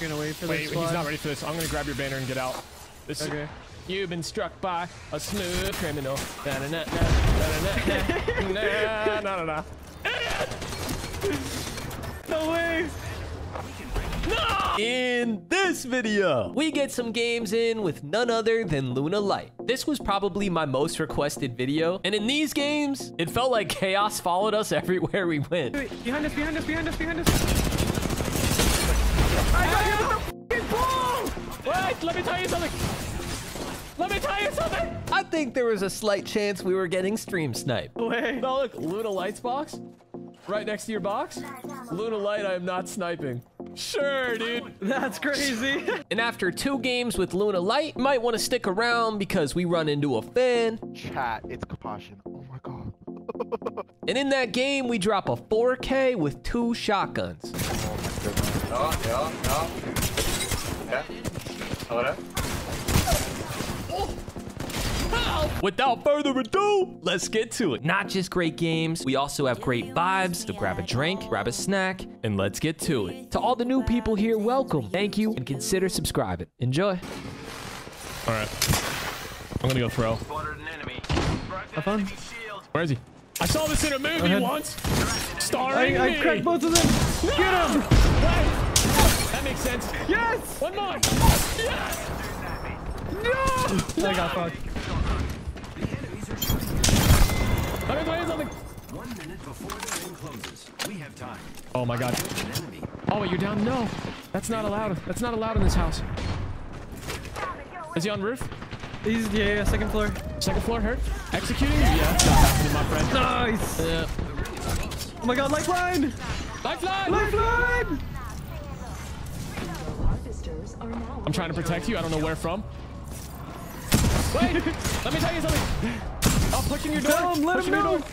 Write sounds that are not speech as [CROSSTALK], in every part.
You're gonna wait for Wait, the he's not ready for this. I'm gonna grab your banner and get out. This Okay. You've been struck by a smooth criminal. Na na na na na na na na [LAUGHS] na na. No way. In this video, we get some games in with none other than Luna Light. This was probably my most requested video, and in these games, it felt like [LAUGHS] chaos followed us everywhere we went. Wait, behind us, behind us, behind us, behind us. Ball! Let me tell you something. Let me tell you something. I think there was a slight chance we were getting stream snipe. Way. No, look, Luna Light's box, right next to your box. Luna Light, I am not sniping. Sure, dude. That's crazy. [LAUGHS] And after two games with Luna Light, you might want to stick around because we run into a fan. Chat, it's Compassion. Oh my god. [LAUGHS] And in that game, we drop a 4K with two shotguns. Ja, ja, ja. Okej. Hör? Without further ado, let's get to it. Not just great games, we also have great vibes. So grab a drink, grab a snack, and let's get to it. To all the new people here, welcome. Thank you, and consider subscribing. Enjoy. All right. I'm gonna go throw. Have fun. Where is he? I saw this in a movie once. I, Starring I me. cracked both of them. Get him. Wait. That makes sense. Yes. One more. Yes. No! I got fucked. Let me tell you something. One minute before the ring closes. We have time. Oh my god. Oh wait, you're down. No, that's not allowed. That's not allowed in this house. Is he on roof? He's yeah, yeah, second floor. Second floor hurt? Executing? Yeah, that's not happening, my friend. Nice. Yeah. Oh my god, lifeline. Lifeline! Lifeline. I'm trying to protect you. I don't know where from. Wait! let me tell you something. Oh, pushing your door. Tell him, let pushing him your know. door.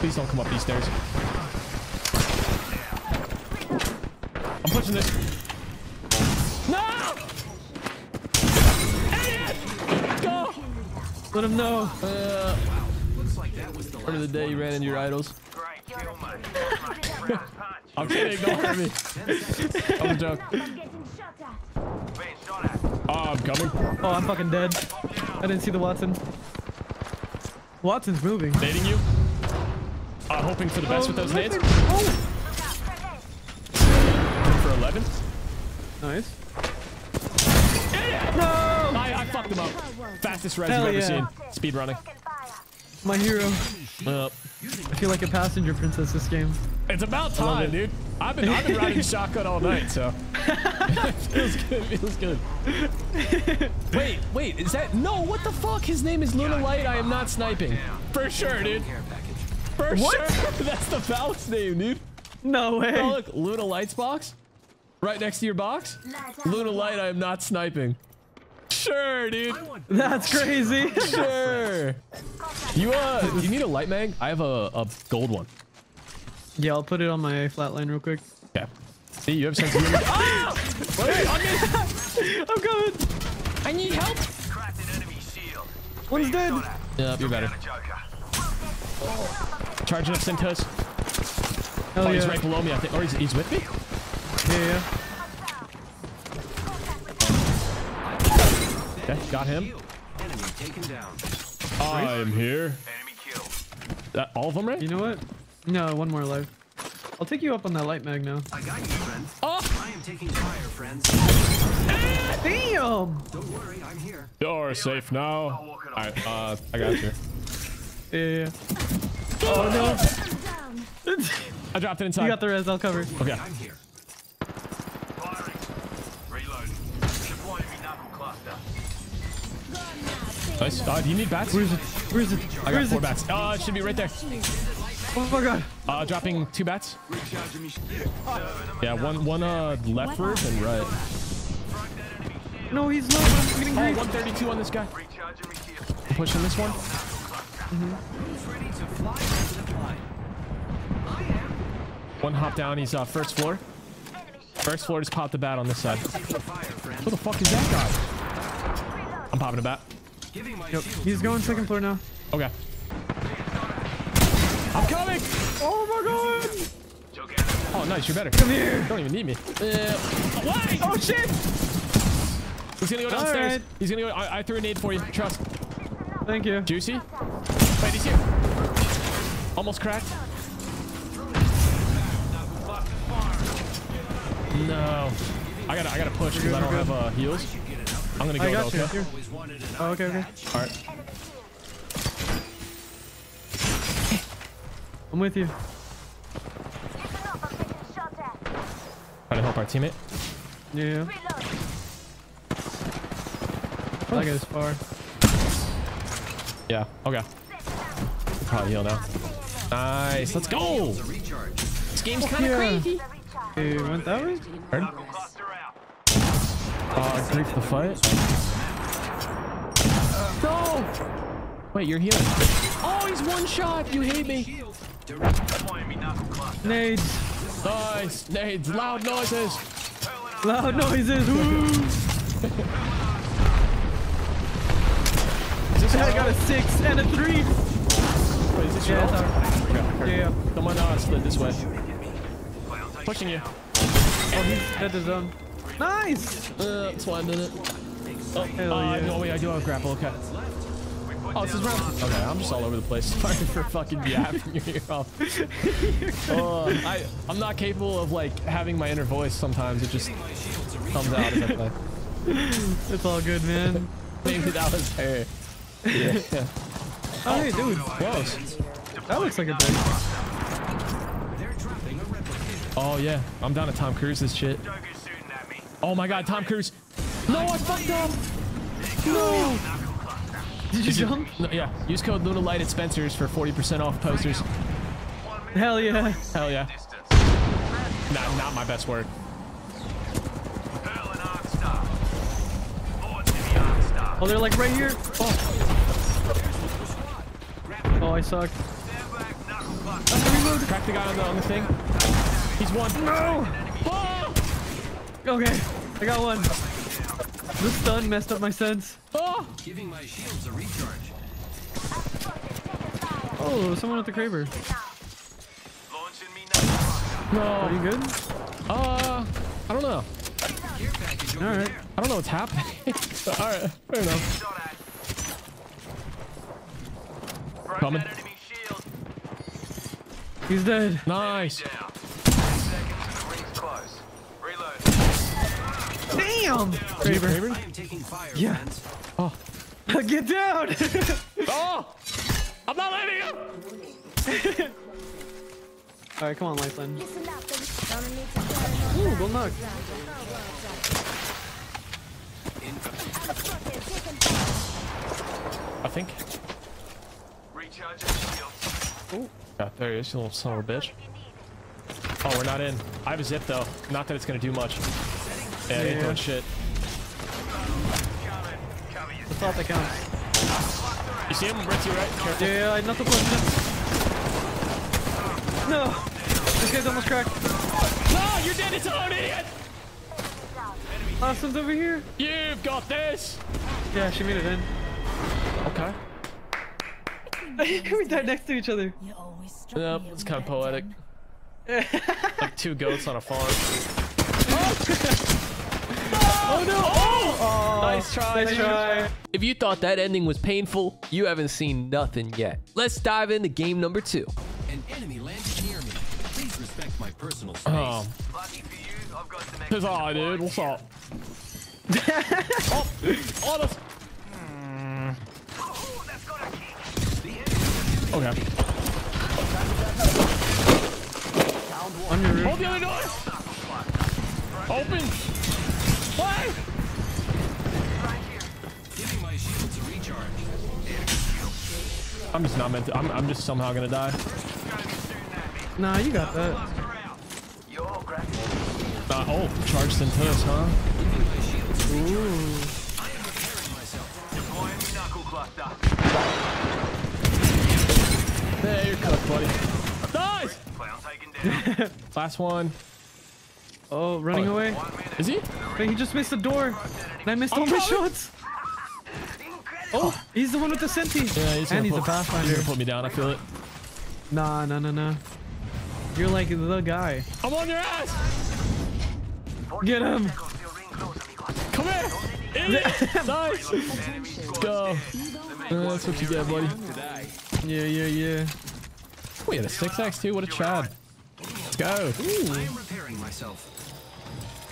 Please don't come up these stairs. I'm pushing this. No! Idiot! Go! Let him know. Uh, Part of the day you ran into your idols. I'm kidding, don't hurt me. [LAUGHS] Was a joke. Oh, I'm coming. Oh, I'm fucking dead. I didn't see the Wattson. Wattson's moving. Dating you. Uh, hoping for the best with those nades. Oh. For 11. Nice. No! I, I fucked him up. Fastest res Hell you've ever yeah. seen. Speed running. My hero. Uh, I feel like a passenger princess this game. It's about time, it. dude. I've been I've been riding [LAUGHS] shotgun all night, so [LAUGHS] feels good. Feels good. Wait, wait, is that no? What the fuck? His name is Luna Light. I am not sniping. For sure, dude. Care package. For What? sure. [LAUGHS] That's the Val's name, dude. No way. Oh, look, Luna Light's box. Right next to your box. Luna Light, I am not sniping. Sure, dude. That's crazy. Sure. You uh, do you need a light mag? I have a, a gold one. Yeah, I'll put it on my flatline real quick. Yeah. See, you have sense of humor. ah! [LAUGHS] Wait, wait, on me. [LAUGHS] I'm coming. I need help. Cracked an. One's dead. Yeah, you're better. Joker. Charging up Cintas. Hell Oh, he's right below me, I think. Or he's, he's with me? Yeah, yeah. Okay, got him. Enemy taken down. I'm here. Enemy killed. That, all of them, right? You know what? No, one more alive. I'll take you up on that light mag now. I got you, friends. Oh! I am taking fire, friends. Damn! Don't worry, I'm here. You're safe now. Alright, uh, I got you. Yeah, yeah, yeah. Oh no. I dropped it [LAUGHS] inside. you got the res, I'll cover. Okay. I'm here. Firing. Reload. Deploying me knuckle cluster. Nice. Uh, do you need bats? Where is it? Where is it? I got is four it? bats. Uh, it should be right there. Oh my god. Uh, dropping two bats. Yeah, one, one, uh, left roof and right. No, he's low, I'm getting Oh, 132 on this guy. I'm pushing this one. Who's ready to fly into the line? I. One hop down. He's, uh, first floor. First floor just popped the bat on this side. Taking fire, friends. Who the fuck is that guy? I'm popping a bat. Giving Yep. He's going second floor now. Okay. I'm coming! Oh my god! Oh, nice. You're better. Come here. You Don't even need me. Uh, why? Oh shit! He's gonna go downstairs. right. He's gonna go. I, I threw a nade for you. Trust. Thank you. Juicy. Wait, he's here. Almost cracked. No. I gotta, I gotta push because I don't have uh, heals. I'm gonna go I though, got you. okay? Oh, okay, okay. All right. I'm with you. Trying to help our teammate. Yeah. That guy's far. Yeah. Okay. Probably heal now. Nice. Let's go. This game's kind of yeah. crazy. Hey, went that way? Heard? Cluster out. Uh, grief the fight. No! Wait, you're healing. Oh, he's one shot. You hate me. Deploying me knuckle. Nades. Nice. Nades. Loud noises. Loud noises. Woo! I got a six and a three. Wait, is this your Yeah, own? it's ours. Okay, okay. Yeah. Someone uh, slid this way. Pushing you. Oh, he's at the zone. Nice. Uh, that's why I did it. Oh, uh, yeah. no, wait, I do have a grapple. Okay. Oh, this is round. Okay, I'm just all over the place. [LAUGHS] Sorry for fucking yapping your ear off. Uh, I, I'm not capable of like having my inner voice sometimes. It just comes out as I play. It's all good, man. Maybe that was her. Yeah. [LAUGHS] Oh, hey, dude. Close. That looks like a big. Oh, yeah. I'm down to Tom Cruise's shit. Joker's shooting at me. Oh my god, Tom Cruise. No, I fucked up. No. Did you jump? No, yeah. Use code Luna Light at Spencer's for 40% off posters. Hell yeah. Hell yeah. Not, not my best work. Pearl and Arcstar. Forward to the Arcstar. Oh, they're like right here. Oh. Oh, I suck. Stand back, knuckle cluster. Crack the guy on the, on the thing. He's one. No. Oh! Okay, I got one. The stun messed up my sense. Oh! Giving my shields a recharge. Oh, someone with the Kraber. Launching me knuckle cluster. Are you good? Uh, I don't know. Care package over All right. there. I don't know what's happening. [LAUGHS] All right, fair enough. Shot at. Broke Coming. that enemy shield. He's dead. Nice. Down. Ten seconds and the ring's close. Reload. Damn. Is Kraber. favorite? I am taking fire, Yeah. Friends. Oh. Get down. [LAUGHS] Oh! I'm not letting you! [LAUGHS] All right, come on, Lifeline. Ooh, well knocked. I think. Recharging shields. Yeah, there he is, you little son of a bitch. Oh, we're not in. I have a zip though. Not that it's gonna do much. Yeah, it ain't doing shit. Coming. Cover your That's that counts. You see him? Your right? Careful. Yeah, yeah, not the question. No. This guy's almost cracked. No, you're dead. It's an idiot. Austin's over here. You've got this. Yeah, she made it in. Okay. [LAUGHS] we died next to each other. Yep, it's kind of poetic. [LAUGHS] like two goats on a farm. [LAUGHS] Oh no! Oh! oh! Nice try. Nice try. If you thought that ending was painful, you haven't seen nothing yet. Let's dive into game number two. An enemy landed near me. Please respect my personal space. Oh, Lucky for you, I've got some his extra eye, dude. What's up? [LAUGHS] oh, on us. Oh, that's got a kick. Okay. On your roof. Hold the other door. Open. Why? Giving my shields a recharge. I'm just not meant to. I'm, I'm just somehow gonna die. Nah, you got that. Uh, oh, charged into us, huh? Giving my shields a recharge. Ooh. I am repairing myself. Deploying me knuckle cluster. Hey, you're cooked, buddy. Nice. Clown taken down. Last one. Oh, running Oh. away. Is he? Wait, he just missed the door. And I missed all I'm my coming. shots. Oh, he's the one with the senti. Yeah, he's gonna and he's put, a Pathfinder. He's gonna put me down. I feel it. Nah, nah, nah, nah. You're like the guy. I'm on your ass. Get him. Come here. [LAUGHS] Idiot. nice. Go. Uh, that's what you get, buddy. Yeah, yeah, yeah. We had a 6x too. What a chad. Let's go. I am repairing myself.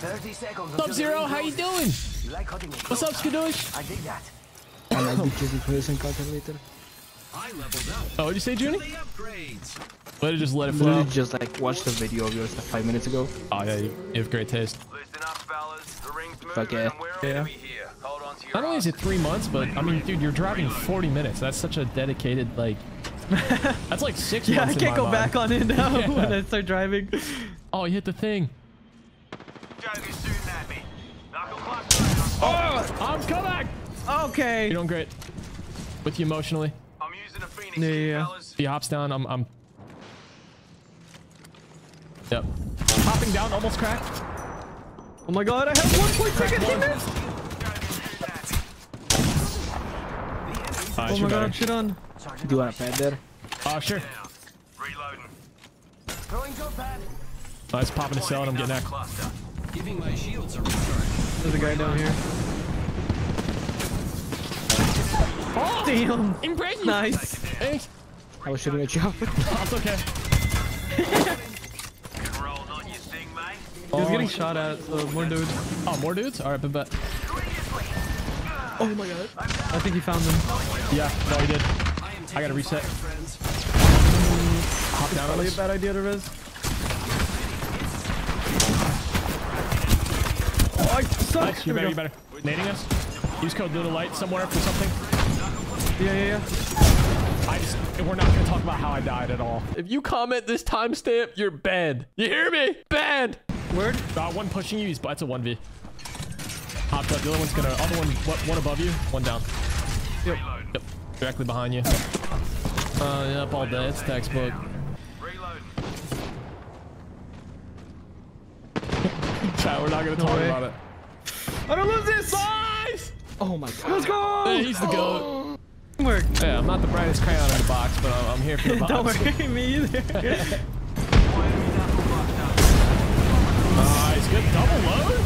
What's up, Zero? How you doing? What's up, Skadoosh? I like oh. the Jizzy person calculator. I leveled up. Oh, what'd you say, Junie? Let it just let it flow. Literally just like watched a video of yours like five minutes ago. Oh, yeah, you you have great taste. Up, fellas. The ring's moving Fuck yeah. Yeah. enemy here. Hold on to your Not only is it three months, but I mean, dude, you're driving 40 minutes. That's such a dedicated, like, [LAUGHS] that's like six Yeah, I months. in can't go mind. back on it now [LAUGHS] Yeah. when I start driving. Oh, you hit the thing. Joker's shooting at me. Knuckle cluster. Oh, I'm coming. Okay. You're doing great. With you emotionally. I'm using a phoenix Yeah, yeah, yeah. fellas. If he hops down, I'm, I'm. Yep. Hopping down, almost cracked. Oh my god, I have one point second teammates. Uh, Oh my god, I'm shit on. Do you want a pad there? Oh, sure. Reloading. Oh, it's popping a cell and I'm getting that. Cluster. Giving my shields a recharge. There's a guy down here. Oh, Damn. impressive. Nice. Thanks. I was shooting at you. [LAUGHS] That's okay. Rolling on your thing, mate. He was getting oh. shot at, so more dudes. Oh, more dudes? All right, but bet. Oh my god. I think he found them. Yeah, no, he did. I gotta reset. fire, friends. Hop down Probably a bad idea to res. Oh, I suck. Nice, you're better, you're better. Nading us. Use code little light somewhere for something. Go. Yeah, yeah, yeah. I just, we're not gonna talk about how I died at all. If you comment this timestamp, you're banned. You hear me? Banned. Word? Uh, one pushing you, he's, that's a 1v. Hopped up, the other one's gonna, other one, what, one above you, one down. Yep. Yep, directly behind you. Uh, yep, all day, it's textbook. Reloading. [LAUGHS] Chat, we're not gonna talk way. about it. I don't lose this! Nice! Oh my god. Let's go! Yeah, he's the goat. [GASPS] [LAUGHS] Teamwork. Yeah, I'm not the brightest crayon in the box, but I'm, here for the [LAUGHS] vibes. Don't worry, me either. [LAUGHS] [LAUGHS] Nice, good double load.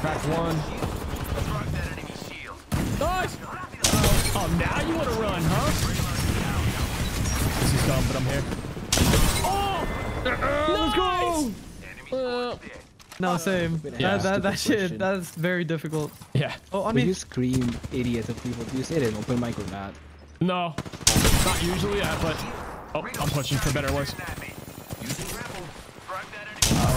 Cracked one. Broke that enemy shield. Nice. Oh, now you want to run, huh? This is dumb, but I'm here. Oh! Let's go! Uh, no, same. Yeah. That, that, that shit, question. that's very difficult. yeah. Oh, I When mean, you scream idiot at people, do you say that in open mic or not? No. Not usually, uh, but... Oh, I'm pushing for better or worse. At me. Using grapple. Broke that enemy.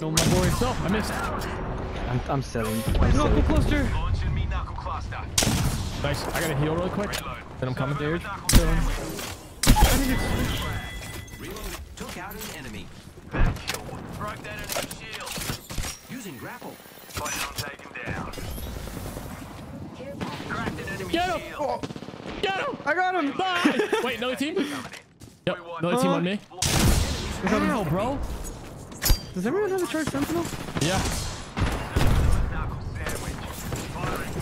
no, my boy. No, I missed. I'm, I'm selling. I'm Knuckle cluster. Launching me knuckle cluster. Nice. I gotta heal really quick. Then I'm coming. Dude. Reloading. Took out an enemy. Broke that enemy shield. Using grapple. Plan on taking down. Cracked an enemy Get him! shield. Get him! I got him! Nice! Wait, another team? Yep, another team on me. Ow, bro. Does everyone have a charged sentinel? Yeah. Knuckle sandwich. Firing.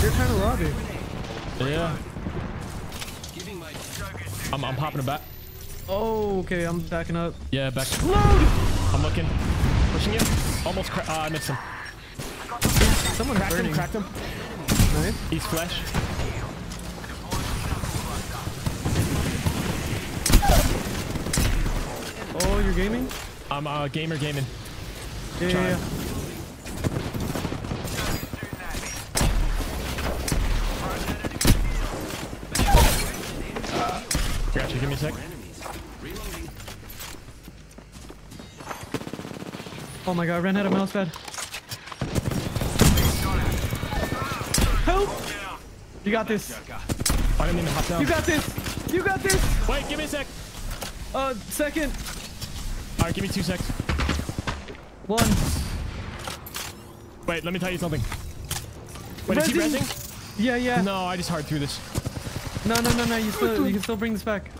You're kind of lobby. Yeah. I'm, I'm popping it back. Oh, okay, I'm backing up. Yeah, back. Load! I'm looking. Pushing you. Almost cra- uh, I missed him. Someone Cracked him, cracked him. Nice. He's flesh. Oh, you're gaming? I'm uh, gamer gaming. Yeah, yeah, yeah. Oh my god, I ran out of mouse pad. Help! You got this. I didn't even hop down. You got this. You got this. Wait, give me a sec. Uh, second. All right, give me two secs. One. Wait, let me tell you something. Wait, is he Resin? resing? Yeah, yeah. No, I just hard through this. No, no, no, no. You still, you can still bring this back.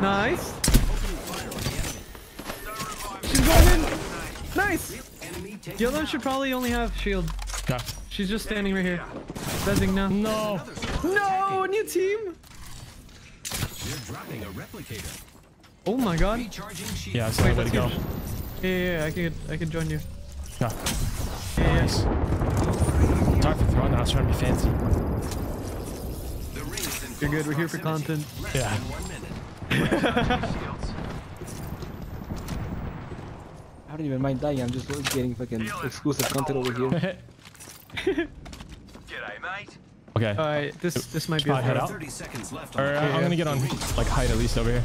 Nice. She's going in. Nice. The other one should probably only have shield. Okay. She's just standing right here. Rezzing now. No. No, new team. You're dropping a replicator. Oh my god. Yeah, that's the only way to go. Yeah, yeah, yeah, I could, I could join you. Yeah. Yeah, yeah. Nice. Sorry for throwing that. I was trying to be fancy. The ring is in You're good. We're here for content. Yeah. One [LAUGHS] minute. I don't even mind dying. I'm just getting fucking exclusive content over here. [LAUGHS] G'day, mate. Okay. All right, this this might be a head out. 30 seconds left on Or, uh. I'm gonna get on like hide at least over here.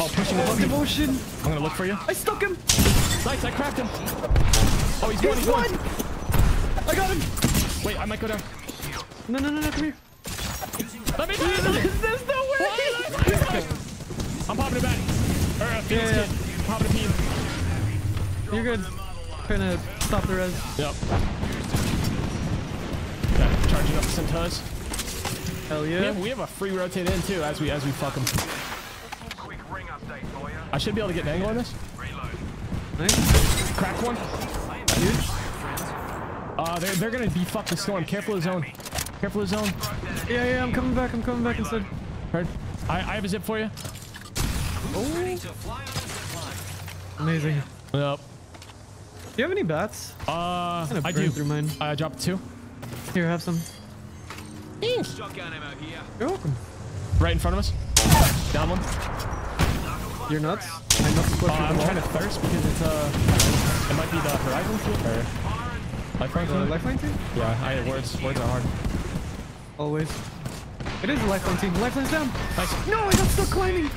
Oh, pushing the Oh, button. devotion. I'm gonna look for you. I stuck him. Nice, I cracked him. Oh, he's one. He's He's one. one. I got him. Wait, I might go down. No, no, no, no, come here. Let me down. There's no way. I'm popping it back. Or uh, Phoenix Yeah. kid. I'm popping a peen. You're good. Trying to stop the res. Yep. Okay, charging up some toes. Hell We yeah. have, we have a free rotate in too as we as we fuck them. Quick ring update for you. I should be able to get an angle on this. Reload. Nice. Cracked one. Huge. Uh, they're they're gonna be fuck the storm. Careful of zone. Careful of zone. Yeah, yeah, I'm coming back. I'm coming back instead. Heard. I I have a zip for you. Ready to fly on a zip line. Amazing. Yep. Do you have any bats? Uh, Kinda I do. through mine. I dropped two. Here, have some. Shotgun ammo here. You're welcome. Right in front of us. Down one. You're nuts. I'm nuts Uh, I'm trying to thirst because it's uh, it might be the horizon field or lifeline The field. lifeline team? Yeah, I words words are hard. Always. It is a lifeline team. Lifeline's down. Nice. No, I got stuck climbing.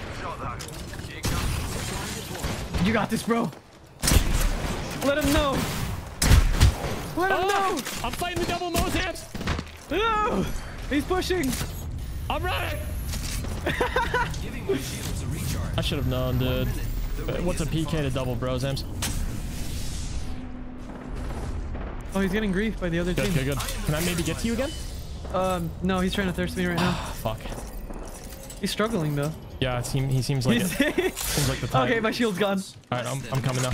You got this, bro. Let him know. Let him Oh, know. I'm fighting the double Mozamps. No. He's pushing. I'm running. Giving my shields [LAUGHS] a recharge. I should have known, dude. What's a PK to double Brozams? Oh, he's getting grief by the other Good, team. good, good. Can I maybe get to you again? Um, no, he's trying to thirst me right now. [SIGHS] Fuck. He's struggling though. Yeah, it seem, he seems like it. [LAUGHS] Seems like the type. okay, my shield's gone. All right, I'm, I'm coming up.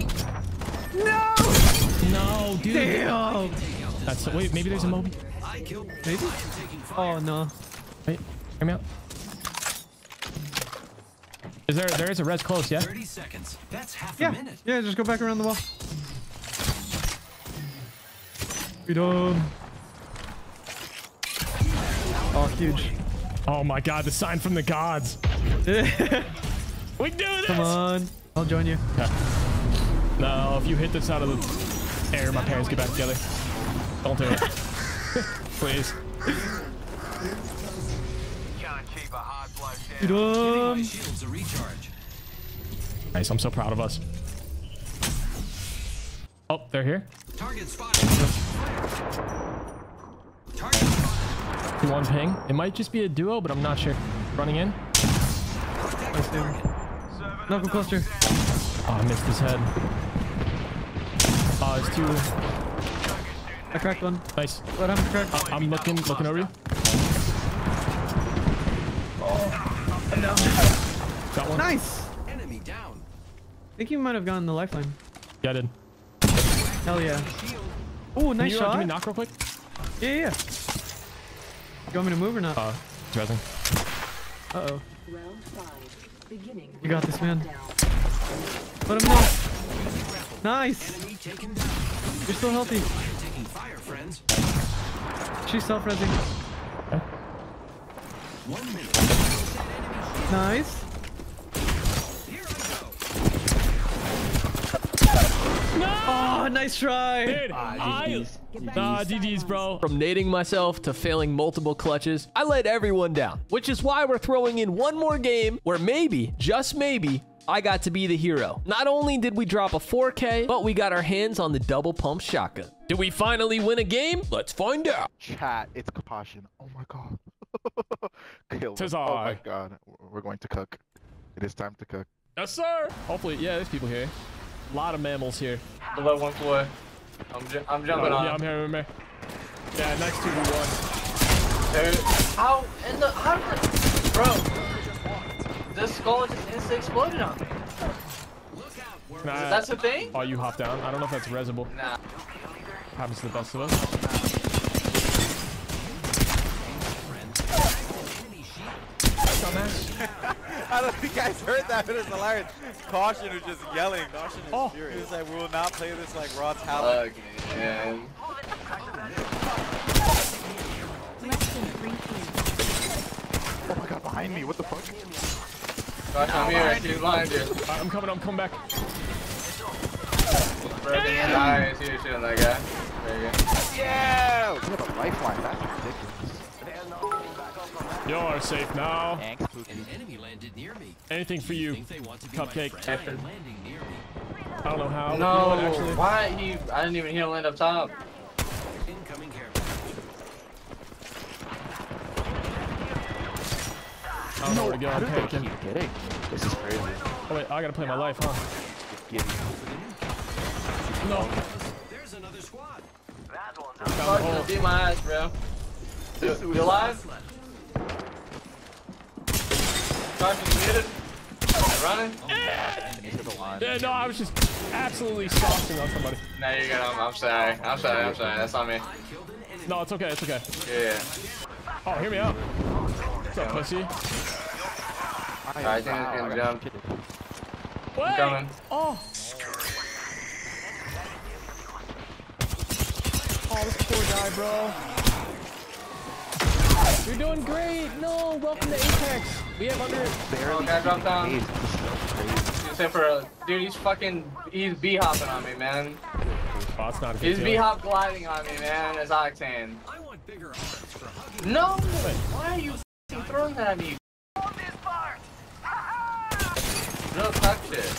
No! No, dude. Damn! That's wait. Maybe there's a Moby. I killed. Maybe? Oh no. Wait, hear me out. Is there there is a res close? Yeah. 30 seconds. That's half a Yeah, minute. yeah, just go back around the wall. Freedom. Oh, huge. Oh my God, the sign from the gods. [LAUGHS] We do this. Come on. I'll join you. No, if you hit this out of the air, my parents get back together. Don't do it. [LAUGHS] Please. Can't keep a hard blow down. My Freedom. shields a recharge. Nice. I'm so proud of us. Oh, they're here. Target spotted. Target spotted. One ping. It might just be a duo, but I'm not sure. Running in. Nice, dude. Knuckle cluster. Oh, I missed his head. Oh, it's two. I cracked one. Nice. Let him crack. Uh, I'm looking, looking over you. Got one. Nice! Enemy down. I think you might have gotten the lifeline. Yeah, I did. Hell yeah. Oh, Can nice you uh, shot. give me knock real quick? yeah, yeah. You want me to move or not? Uh, it's resing. Uh-oh. Round five. Beginning. You got this, man. Down. Let him know. Nice! Enemy taken down. You're still healthy. Taking fire, friends. She's self-resing. Nice. Here I Oh, nice try. Dude, Ah, I... GG's. Nah, GG's, bro. From nading myself to failing multiple clutches, I let everyone down, which is why we're throwing in one more game where maybe, just maybe, I got to be the hero. Not only did we drop a 4K, but we got our hands on the double pump shotgun. Did we finally win a game? Let's find out. Chat, it's Kapashin. Oh my god. [LAUGHS] Kill. Tis Oh my god. We're going to cook. It is time to cook. Yes, sir. Hopefully, yeah, there's people here. A lot of mammals here. Below one floor. I'm, ju I'm jumping Oh, on. yeah, I'm here, I'm here. Yeah, next 2v1. Dude, how in the how the bro? this skull just instantly exploded on me. I- That's the thing? Oh, you hop down. I don't know if that's resible. Nah. Happens to the best of us. I don't think you guys heard that, but it's hilarious. Caution was just yelling. Caution is Oh. furious. He was like, we will not play this like raw talent. Fuck, man. Less than three feet. Oh my god, behind me. What the fuck? Gosh, I'm here. She's behind you. Alright, I'm coming. I'm coming back. Broken his eyes. He was shooting that guy. There you go. Yeah! We have a lifeline. That's ridiculous. You are safe now. Thanks, An enemy landed near me. Anything for you, Think they want to be Cupcake. my friend? Landing near me. I don't know how. but you No, know what, why he? I didn't even hear him land up top. Incoming care package. I don't know where to go. How I'm did panicking. keep getting? This is crazy. Oh wait, I gotta play my life, huh? No. There's another squad. Found the Fuck, hole. just beat my ass, bro. You, you alive? Gosh, you muted? Running? Into the. Yeah, no, I was just absolutely saucing on somebody. No, you're good. I'm, I'm sorry. I'm sorry. I'm sorry. That's on me. No, it's okay. It's okay. Yeah. Oh, hear me out. What's up, pussy? Alright, I think it's gonna jump. Wait. coming. Oh. Oh, this poor guy, bro. You're doing great. No, welcome to Apex. We have under. Oh, guy dropped down. Hey, this so crazy. Except for, uh, dude, he's fucking, he's b hopping on me, man. Oh, not He's deal. b hop gliding on me, man. As Octane. I want bigger arms. No! Why are you f***ing throwing that at me? No touch it.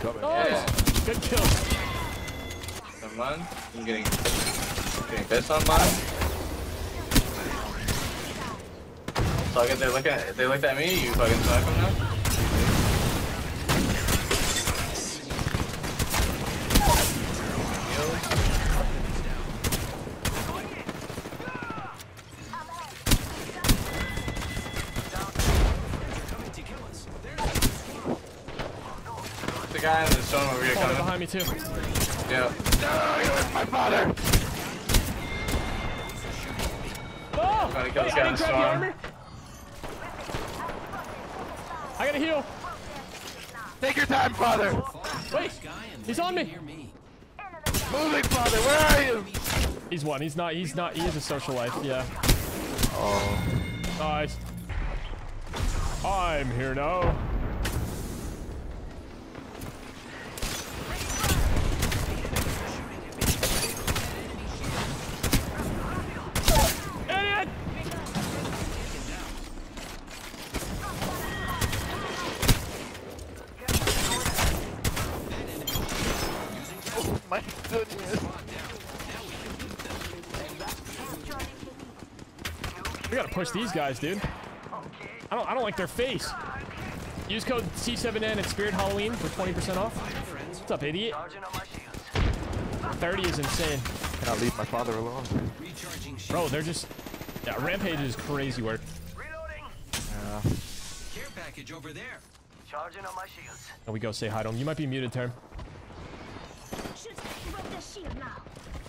Coming. Nice. Yeah. Good kill. Come on. I'm getting, getting pissed on mine. So I guess they look at they looked at me. You fucking snipe them now. Coming to. The guy in the stone over here Oh, they're coming. behind me too. Yeah. My father! Oh! Trying to kill Hey, this I guy didn't in the the storm. armor. I gotta heal. Take your time, father! Wait, he's on me. Moving, father, where are you? He's one. He's not. He's not. He has a social life. Yeah. Oh. Nice. I'm here now. Idiot! My goodness. We gotta push these guys, dude. I don't. I don't like their face. Use code C7N at Spirit Halloween for 20% off. What's up, idiot? 30 is insane. Cannot leave my father alone. Bro, they're just... Yeah, Rampage is crazy work. Yeah. Care package over there. Charging on my shields. And we go say hi to him. You might be muted, Term.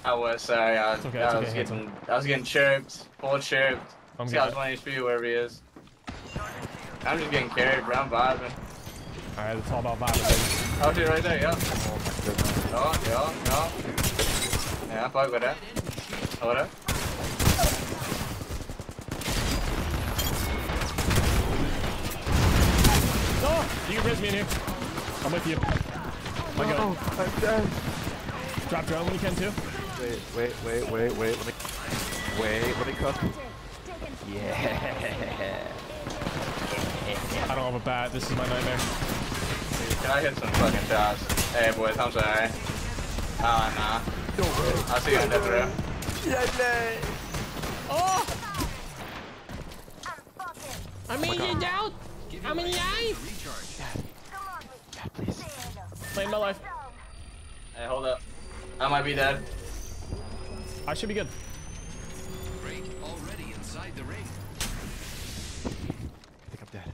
I was sorry. I, was- okay, I it's was okay, getting I was getting chirped. Full chirped. I'm This guy's good. one HP wherever he is. I'm just getting carried, bro. I'm vibing. Alright, it's all about vibing, baby. Oh, dude, right there, yeah. Oh my goodness. Oh, yeah, yeah. Yeah, fuck with that. Oh, what up? No! You can res me in here. I'm with you. My god. Oh, I'm dead. Drop drone when you can, too. Wait, wait, wait, wait, wait. Let me. Wait, let me cook. Yeah. I don't have a bat. This is my nightmare. Can I hit some fucking shots? Hey, boys, I'm sorry. Ah, nah. I'll see you in death row. Oh! I mean, you doubt? I mean, yay! Recharge. Yeah, please. Playing my life. Hey, hold up. I might be dead. I should be good outside the ring. Pick up that.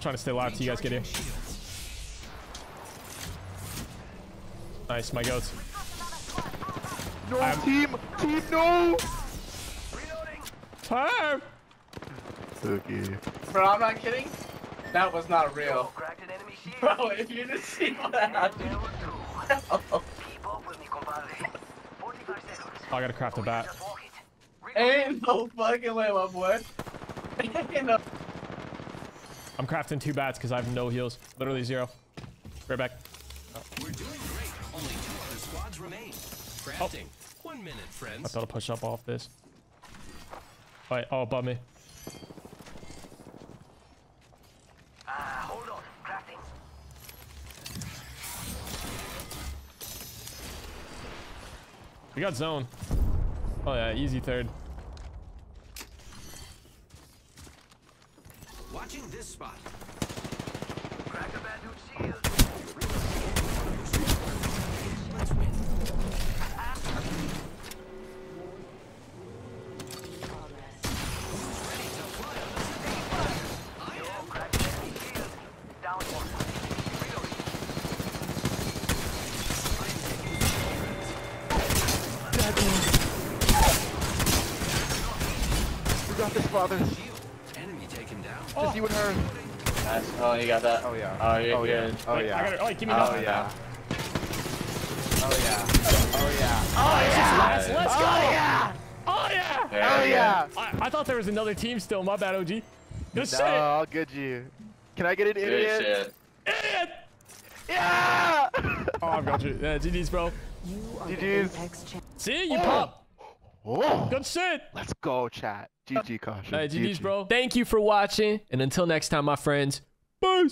Trying to stay alive till you guys get here. Nice, my goats. No, I'm- team! Team, no! Time! Okay. Bro, I'm not kidding. That was not real. Bro, [LAUGHS] if you didn't see what happened. Oh, I gotta craft a bat. Ain't no fucking way, my boy. [LAUGHS] Ain't no. I'm crafting two bats because I have no heals. Literally zero. Right back. Crafting. One minute, I friends. thought I'll push up off this. Wait, oh, above me. We got zone. Oh yeah, easy third. Watching this spot. Let's win. We got this, father. Enemy taken down. Just you and her. Nice. Oh, you got that. Oh, yeah. Oh, you're Oh, yeah. good. Oh, Wait, yeah. I gotta, oh, give me Oh, nothing. Oh, yeah. Oh, yeah. Oh, yeah. Let's, let's go! Oh, yeah! Oh yeah! Oh, there Oh, we go. yeah! I, I thought there was another team still. My bad, OG. Good No, shit. I'll get you. Can I get an Good idiot? shit. Idiot! Yeah! Oh, I've got you. Yeah, GG's, bro. GG's. See, you pop. Oh, Good shit. let's go, chat. GG caution. Hey, GG's, GG. bro. Thank you for watching. And until next time, my friends, peace.